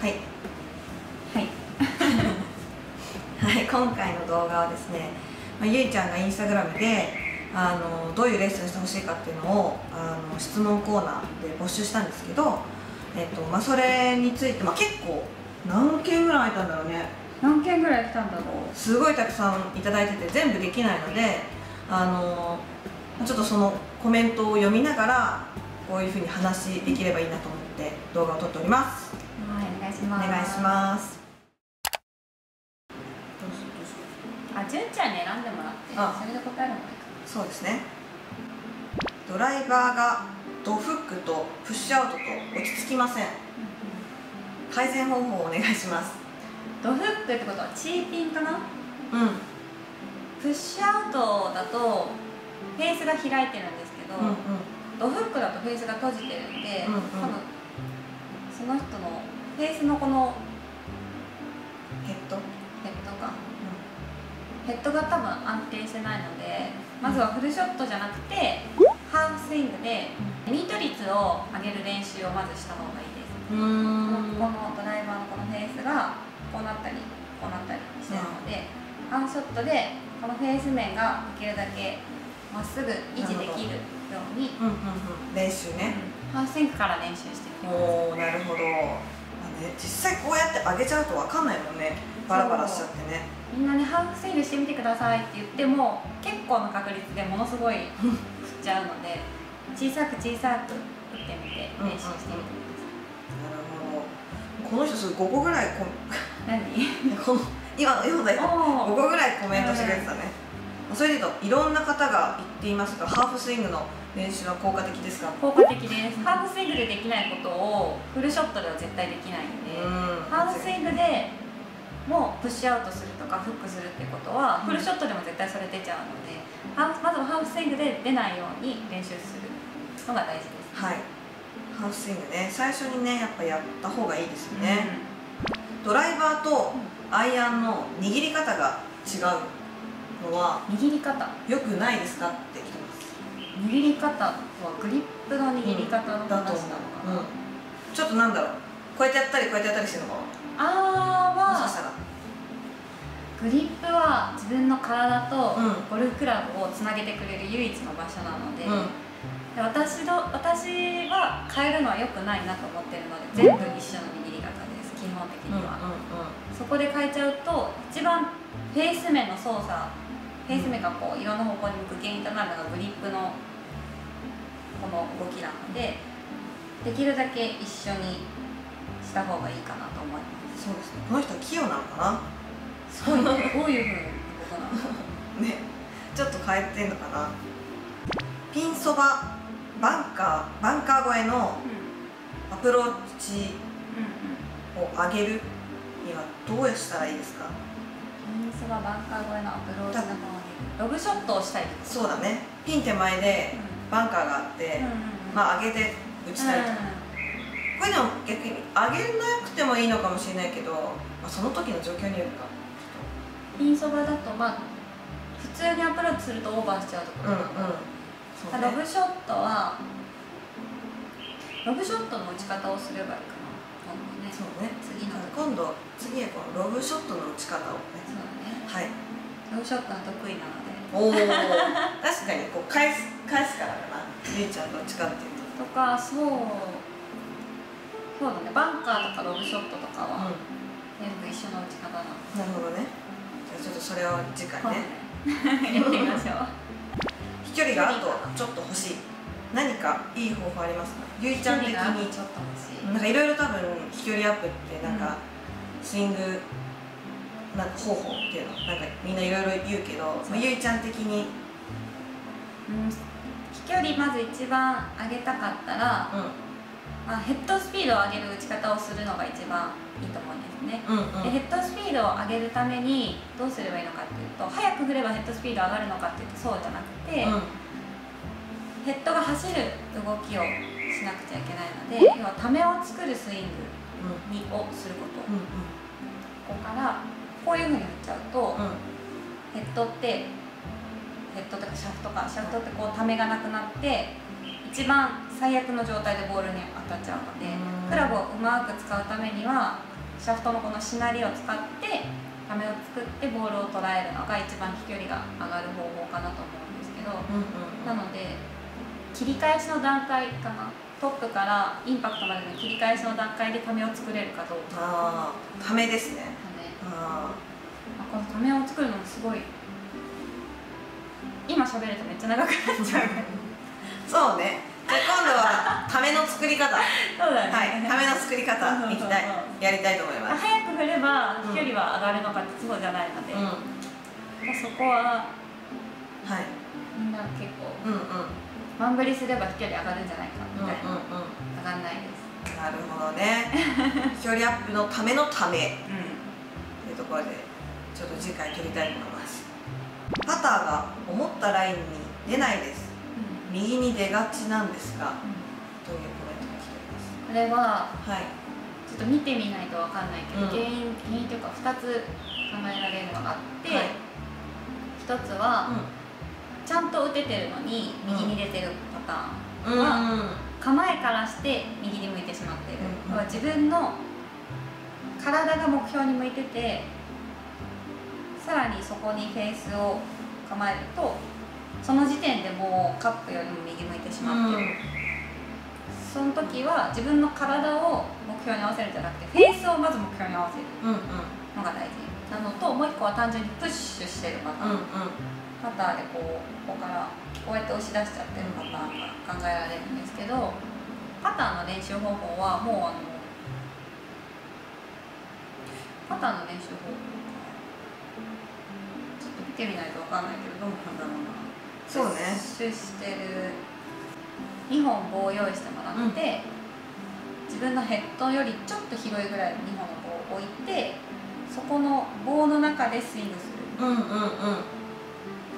はい。はい。はい、今回の動画はですね、まあ、ゆいちゃんがインスタグラムであのどういうレッスンしてほしいかっていうのをあの質問コーナーで募集したんですけど、えっとまあ、それについて、まあ、結構何件ぐらい入ったんだろうね。何件ぐらい来たんだろう。すごいたくさんいただいてて全部できないのであのちょっとそのコメントを読みながらこういうふうに話できればいいなと思って動画を撮っております願いしおます。願いします。あ純ちゃんに選んでもらってあ。それで答えるのがいいか。そうですね。ドライバーがドフックとプッシュアウトと落ち着きません。改善方法をお願いします。ドフックってことはチーピンかな？うん。プッシュアウトだとフェースが開いてるんですけど、うんうん。ドフックだとフェースが閉じてるんで、うんうん。多分その人のフェースのこのヘッド？ヘッドが、ヘッドが多分安定してないのでまずはフルショットじゃなくてハーフスイングでミート率を上げる練習をまずした方がいいです、このドライバーのこのフェースがこうなったりこうなったりしてるので、ハーフショットでこのフェース面ができるだけまっすぐ維持できるように、うんうんうん練習ね、ハーフスイングから練習していきますおおなるほど、まあね、実際こうやって上げちゃうと分かんないもんね。バラバラしちゃってね。みんなねハーフスイングしてみてくださいって言っても結構な確率でものすごい振っちゃうので小さく小さく振ってみて練習してみてくなるほど。この人すごい5個ぐらいこださい何？こ の今の今だよ。5お個ぐらいコメントしてくれてたね、それで言うといろんな方が言っていますがハーフスイングの練習は効果的ですか？効果的です。ハーフスイングでできないことをフルショットでは絶対できないんでうん。ハーフスイングでもプッシュアウトするとかフックするってことはフルショットでも絶対それ出ちゃうのでまずはハーフスイングで出ないように練習するのが大事です。はい。ハーフスイングね。最初にねやっぱやった方がいいですよね、ドライバーとアイアンの握り方が違うのはうん握り方。良くないですか？って握り方はグリップの握り方の話なのかな、うん、ちょっとなんだろう。こうやってやったりこうやってやったりしてるのかあーはなもしかしたら。グリップは自分の体とうん。ゴルフクラブをつなげてくれる唯一の場所なので,、うん。で私の私は変えるのは良くないなと思ってるので全部一緒の握り方です基本的には、そこで変えちゃうと一番フェース面の操作フェース面がこういろんな方向に向く原因となるのがグリップのこの動きなのでできるだけ一緒にした方がいいかなと思います。そうですね。この人は器用なのかすごいね。どういうふうなことなの。なね。ちょっと変えてんのかな？ピンそばバンカーバンカー越えのアプローチうんうんを上げるにはどうしたらいいですか？ピンスはバンカー越えのアプローチのロブショットをしたいそうだね。ピン手前でバンカーがあって、まあ上げて打ちたいと、これでも逆に上げなくてもいいのかもしれないけど、まあ、その時の状況によるか。ピンそばだとまあ普通にアプローチするとオーバーしちゃうところ。なので、そうね。ロブショットはロブショットの打ち方をすればいいかな今度ね。そうね。次の。今度次へこのロブショットの打ち方をね。そうだね。はい。ロブショットが得意なのでおお 確かにこう返す返すからかな。ゆいちゃんどっちかっていうととかそう。そうだね。バンカーとかロブショットとかは全部一緒の打ち方なのなるほどね。じゃあちょっとそれを次回ね。やってみましょう。飛距離があとちょっと欲しい。何かいい方法ありますか？ゆいちゃん的に。ちょっと欲しい。なんかいろいろ多分飛距離アップってなんかスイングなんか方法っていうのなんかみんないろいろ言うけど、まあ、ゆいちゃん的に。うん飛距離まず一番上げたかったら、まあ、ヘッドスピードを上げる打ち方をするのが一番いいと思うんですね、うんうん。うんでヘッドスピードを上げるためにどうすればいいのかっていうと速く振ればヘッドスピード上がるのかっていうとそうじゃなくて、うん。ヘッドが走る動きをしなくちゃいけないので要はためを作るスイングにをすること、うん。ここからこういうふうに振っちゃうと、うん。うんヘッドってヘッドとかシャフトかシャフトってこうためがなくなって一番最悪の状態でボールに当たっちゃうのでうん。クラブをうまく使うためにはシャフトのこのしなりを使ってためを作ってボールを捉えるのが一番飛距離が上がる方法かなと思うんですけどうんうんなので切り返しの段階かな。トップからインパクトまでの切り返しの段階でためを作れるかどうか。ためですねあまあこのためを作るのもすごい今喋るとめっちゃ長くなっちゃうーそうね。じゃあ今度はための作り方。はそうだい。ための作り方いきたい。やりたいと思います。早く振れば飛距離は上がるのかってそうじゃないので、うん。はそこはい。みんな結構うんうん。マン振りすれば飛距離上がるんじゃないかうんうんみたいな、うん上がんないです。なるほどね。飛距離アップのためのため。うというところでちょっと次回撮りたいと思います。パターが思ったラインに出ないです。ん。右に出がちなんですがうん。というコメントが来ております？これははい。ちょっと見てみないとわかんないけど、うん。原因原因というか2つ考えられるのがあって、はい。1つは、ちゃんと打ててるのに右に出てるパターン、うんはうん。構えからして右に向いてしまっている、うん自分の体が目標に向いててさらにそこにフェースを構えるとその時点でもうカップよりも右向いてしまっている、その時は自分の体を目標に合わせるんじゃなくてフェースをまず目標に合わせる。うんうん。のが大事。なのともう一個は単純にプッシュしてるパターン、うんうん。パターでこうここからこうやって押し出しちゃってるパターンが考えられるんですけどパターの練習方法はもうあのパターの練習方法。ちょっと見てみないと分かんないけどどうなんだろうな。そうね。プッシュしてる2本棒を用意してもらって、自分のヘッドよりちょっと広いぐらいの2本の棒を置いてそこの棒の中でスイングする。うんうんうん。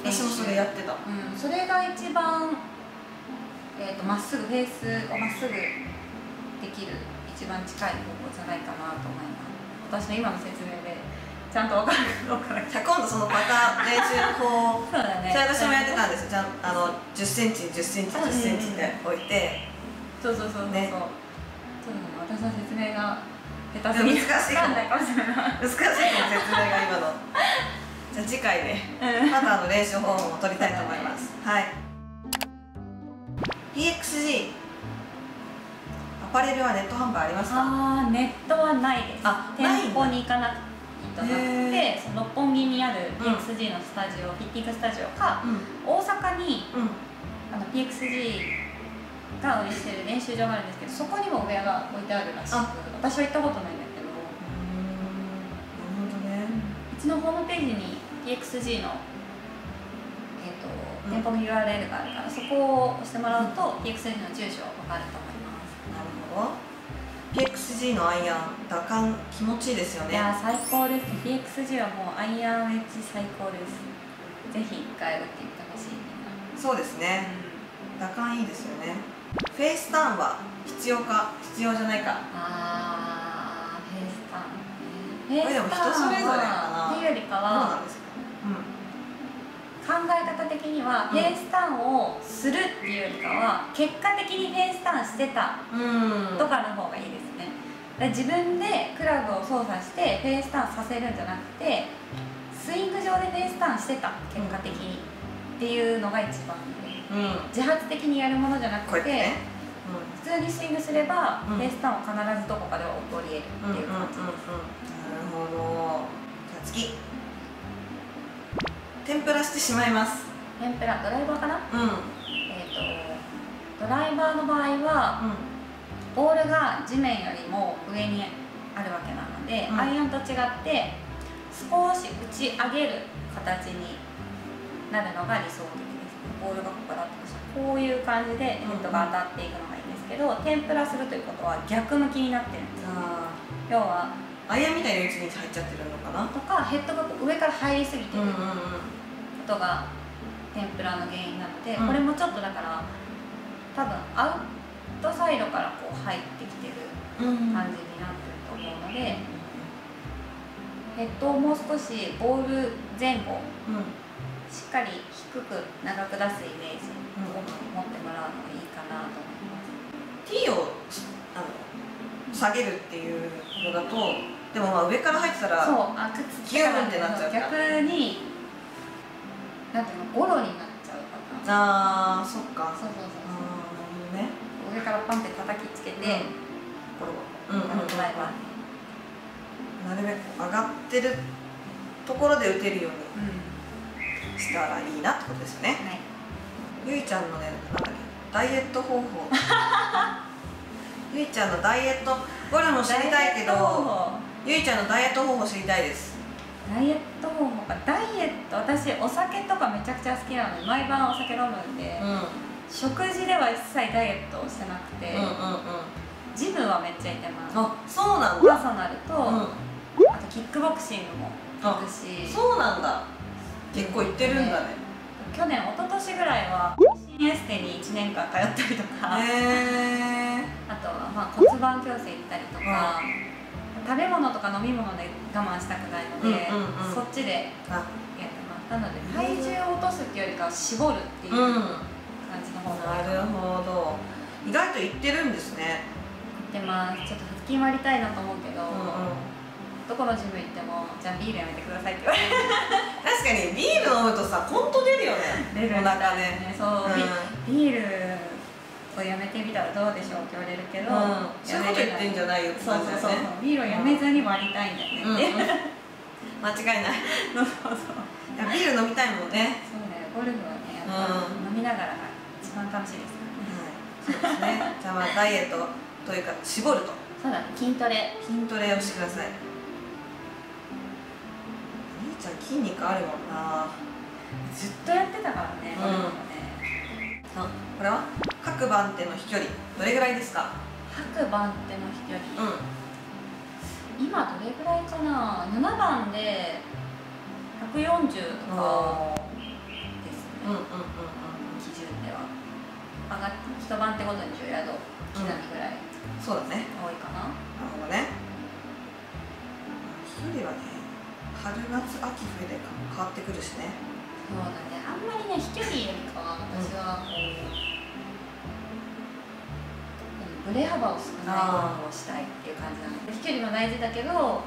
私もそれやってた。うん、それが一番えーとまっすぐフェースをまっすぐできる一番近い方法じゃないかなと思います私の今の説明でちゃんと分かるかどうかだけ。じゃあ今度そのパター練習法そうだね。それ私もやってたんですよ。ちゃんあの1 0ンチ1 0ンチ1 0ンチって置いて。そうそうそうそう。そう、ね。そうだね。私の説明が下手すぎる。難しいかも。難しいかも説明が今の。じゃあ次回ね。パターの練習方法も取りたいと思います、はい。PXG アパレルはネット販売ありますか？あーネットはないです。あ店舗に行かなくてなくへてその六本木にあるうん PXG のスタジオ、フィッティングスタジオかうん。大阪にうん。あの PXG が運営してる練習場があるんですけどそこにもウェアが置いてあるらしくあ私は行ったことないんだけど。なるほどね。うちのホームページに PXG の、えーとうん。店舗の URL があるからそこを押してもらうと PXG の住所分かると思いますなるほど PXG のアイアン打感気持ちいいですよね。いやー最高です。PXG はもうアイアンウェッジ最高です。ぜひ一回打ってみてほしいみんな。そうですね。打感いいですよね。フェイスターンは必要か必要じゃないか。あーフェイスターンこれでも人それぞれかな。っていうよりかは考え方的にはフェイスターンをするっていうよりかは結果的にフェイスターンしてたとかの方がいいですね。自分でクラブを操作してフェイスターンさせるんじゃなくてスイング上でフェイスターンしてた結果的に、っていうのが一番。うん。自発的にやるものじゃなくて普通にスイングすれば、うん。フェイスターンは必ずどこかでは起こり得るっていう感じです、なるほど天ぷらしてしまいます。天ぷらドライバーかな？うん。うんえっ、とドライバーの場合はボールが地面よりも上にあるわけなので、うん。アイアンと違って少し打ち上げる形になるのが理想的ですね。ボールがここだったとしたら。こういう感じでヘッドが当たっていくのがいいんですけど、天ぷらするということは逆向きになってるんですあ要はーアイアンみたいな位置に入っちゃってるのかな？とかヘッドが上から入りすぎてる。こうんうんとが天ぷらの原因なので、うん。これもちょっとだから多分アウトサイドからこう入ってきてるうん。感じになってると思うので、ヘッドをもう少しボール前後うんしっかり低く長く出すイメージを持ってもらうのがいいかなと思います。下げるっていうのだとでもまあ上から入ってたらそうあ靴ギューンってなっちゃうから。逆にゴロになっちゃうかな。ああそっか。そうそうそうそう。上からパンって叩きつけて、ほどねゴロゴロ。うんうん。うなるべく上がってるところで打てるよううんにしたらいいなってことですよね。はい。ゆいちゃんのねなんだっけダイエット方法。ゆいちゃんのダイエットこれも知りたいけど法。ゆいちゃんのダイエット方法知りたいです。ダイエット方法かダイエット私お酒とかめちゃくちゃ好きなので毎晩お酒飲むんで、うん。うん食事では一切ダイエットをしてなくて、うんうんジムはめっちゃ行ってます。あそうなんパーだソナルと、うん。あとキックボクシングも行くし。そうなんだ。結構行ってるんだね。去年一昨年ぐらいは新エステに1年間通ったりとか、へえあとはまあ骨盤矯正行ったりとか、食べ物とか飲み物で我慢したくないので、うんうんうん。そっちであやってますなので体重を落とすっていうよりかは絞るっていううん。感じの方がなるほど。意外と行ってるんですね。行ってます。ちょっと腹筋割りたいなと思うけど、うんうん。どこのジム行ってもじゃあビールやめてくださいって言われ 確かにビール飲むとさコント出るよね。るお腹ね。そう、うん。ビビールをやめてみたらどうでしょうって言われるけど、うん。そういうこと言ってんじゃないよってそう感じだそうそう。よねビールをやめずに割りたいんだよね、うん。う ん間違いない。そうそうビール飲みたいもんね。そうねゴルフはねやっぱう飲みながらが一番楽しいですからね。はいそうですね。じゃあまあダイエットというか絞ると。そうだね。筋トレ。筋トレをしてください。兄ちゃん筋肉あるもんな。ずっとやってたからね。うんゴルフもね、あこれは？各番手の飛距離どれぐらいですか？各番手の飛距離、うん。今どれぐらいかな？7番で140とかですね、うんうんうん基準では。上がって一番手ごとに10ヤード刻みぐらい。そうだね。多いかな、なるほどね。飛距離はね春夏秋冬で変わってくるしねそうだねあんまりね飛距離よりかは私はこう、ブレ幅を少ないゴルフをしたいっていう感じなので飛距離も大事だけど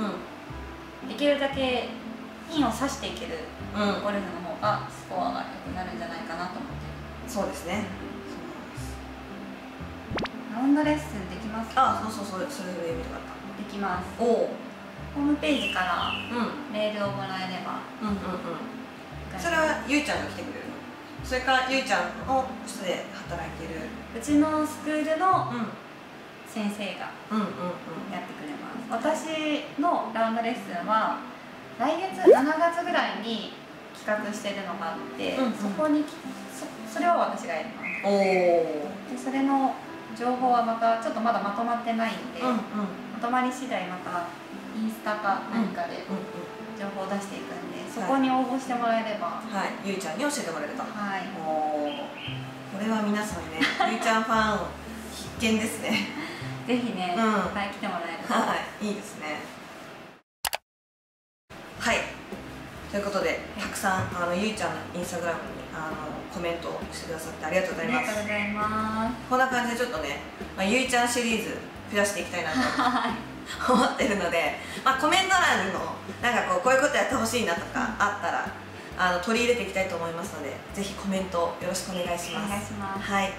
うん。できるだけピンを刺していけるうんゴルフの方がスコアが良くなるんじゃないかなと思ってそうですね。ラウンドレッスンできます？かあそうそうそうそれで見たか。っできます。たおおホームページからうん。メールをもらえれば。うんうんうんそれはゆいちゃんが来てくれるの？それからゆいちゃんの下で働いてる。うちのスクールのうん。先生がやってくれます。私のラウンドレッスンは来月7月ぐらいに企画してるのがあって、うんうん。そこにきそそれを私がやります。でそれの情報はまたちょっとまだまとまってないんで、うんうん。まとまり次第またインスタか何かでうん。情報を出していくんでそこに応募してもらえれば。うんはい。ゆいちゃんに教えてもらえるとはい。おおこれは皆さんね ゆいちゃんファン必見ですね。ぜひね、うん。いっぱい来てもらえると。はい。いいですね。はい。ということでたくさんあのゆいちゃんのインスタグラムにあのコメントをしてくださってありがとうごありざいます。がとうございます。こんな感じでちょっとね、まあ、ゆいちゃんシリーズ増やしていきたいなと 思ってるので、まあ、コメント欄にもなんかこうこういうことやってほしいなとかあったらあの取り入れていきたいと思いますのでぜひコメントよろしくお願いしおます。願いします。はい。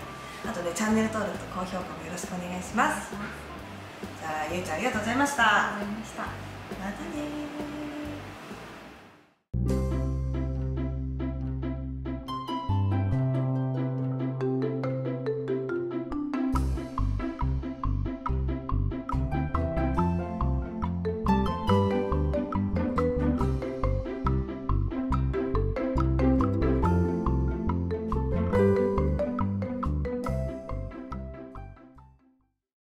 あとねチャンネル登録と高評価もよろしくお願いします。じゃあゆいちゃんありがとうございました。ありがとうございました。またねー